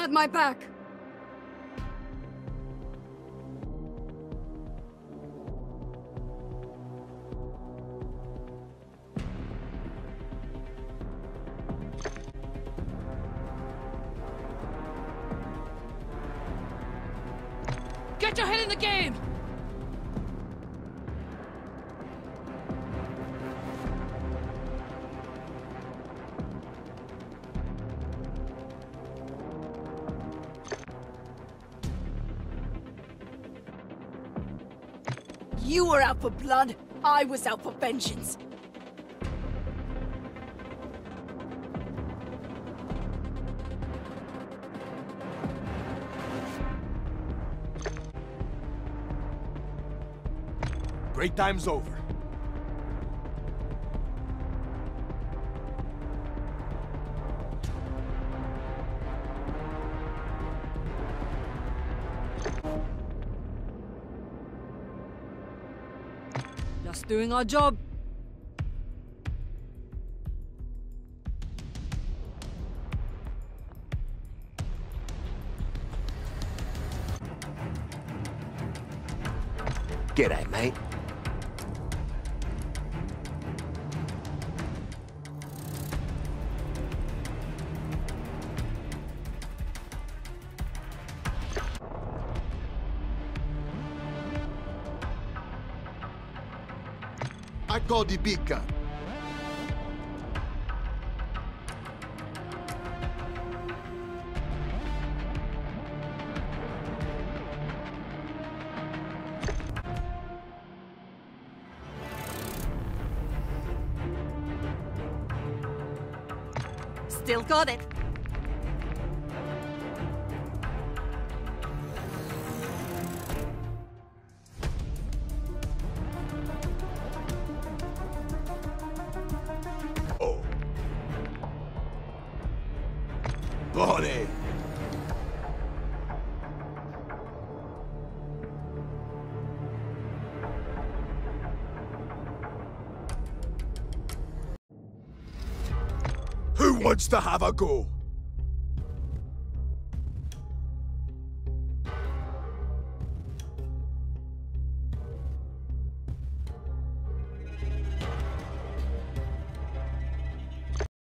Had my back. Get your head in the game! You were out for blood, I was out for vengeance. Great time's over. Just doing our job. G'day, mate. I call the big gun. Still got it. Bonnie! Who wants to have a go?